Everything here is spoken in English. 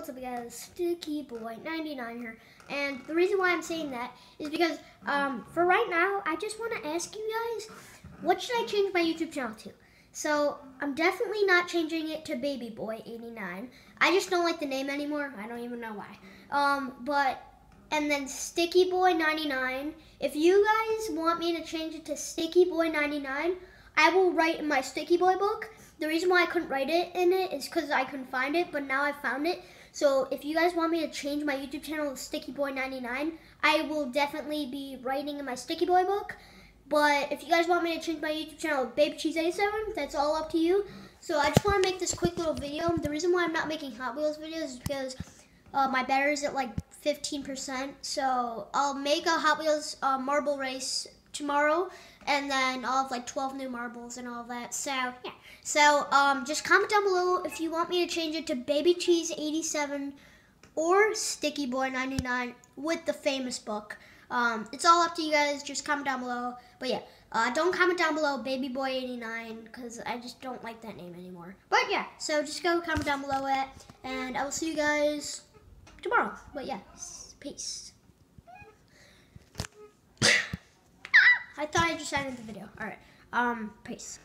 What's up guys, Sticky Boi 99 here, and the reason why I'm saying that is because um, for right now, I just want to ask you guys, what should I change my YouTube channel to? So, I'm definitely not changing it to Baby Boy 89. I just don't like the name anymore, I don't even know why. Um, but, and then Sticky Boi 99, if you guys want me to change it to Sticky Boi 99, I will write in my Sticky Boy book. The reason why I couldn't write it in it is because I couldn't find it, but now I found it. So if you guys want me to change my YouTube channel to Sticky Boi 99, I will definitely be writing in my Sticky Boy book. But if you guys want me to change my YouTube channel to Baby Cheese 87, that's all up to you. So I just want to make this quick little video. The reason why I'm not making Hot Wheels videos is because uh, my battery is at like 15%. So I'll make a Hot Wheels uh, marble race tomorrow and then I'll have like 12 new marbles and all that. So, yeah. So, um, just comment down below if you want me to change it to Baby Cheese 87 or Sticky Boi 99 with the famous book. Um, it's all up to you guys. Just comment down below. But yeah, uh, don't comment down below Baby Boy 89 because I just don't like that name anymore. But yeah, so just go comment down below it, and I will see you guys tomorrow. But yeah, peace. I thought I just ended the video. All right. Um, peace.